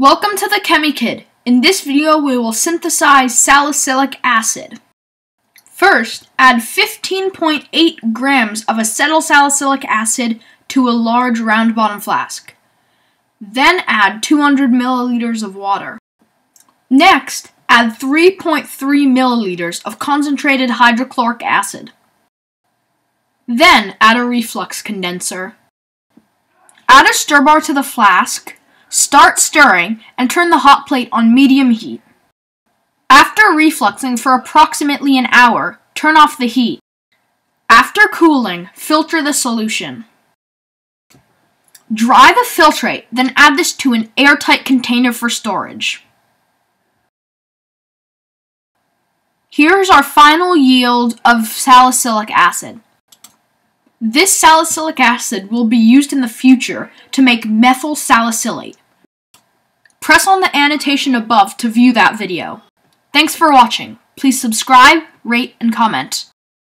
Welcome to the ChemiKid. In this video, we will synthesize salicylic acid. First, add 15.8 grams of acetyl salicylic acid to a large round bottom flask. Then add 200 milliliters of water. Next, add 3.3 milliliters of concentrated hydrochloric acid. Then add a reflux condenser. Add a stir bar to the flask, start stirring, and turn the hot plate on medium heat. After refluxing for approximately an hour, turn off the heat. After cooling, filter the solution. Dry the filtrate, then add this to an airtight container for storage. Here's our final yield of salicylic acid. This salicylic acid will be used in the future to make methyl salicylate. Press on the annotation above to view that video. Thanks for watching. Please subscribe, rate, and comment.